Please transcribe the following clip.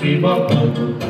Timo.